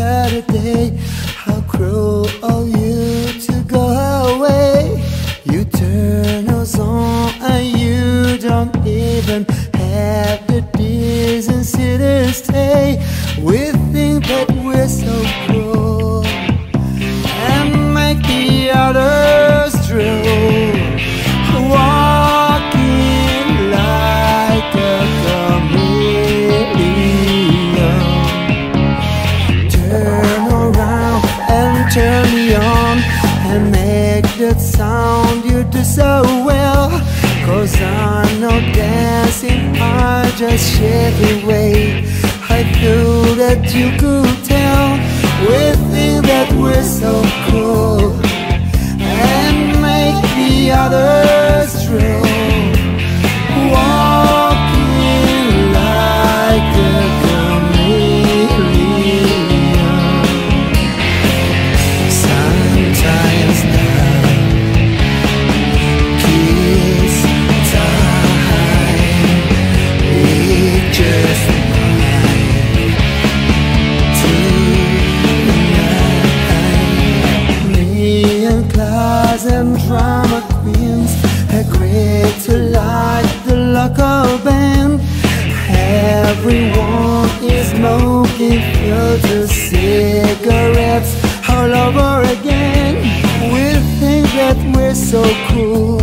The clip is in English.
Saturday. How cruel of you to go away. You turn us on and you don't even have the decency to stay. We think that we're so that sound you do so well. Cause I'm not dancing, I just shake it away. I knew that you could tell. We think that we're so cool smoking filter cigarettes all over again. We think that we're so cool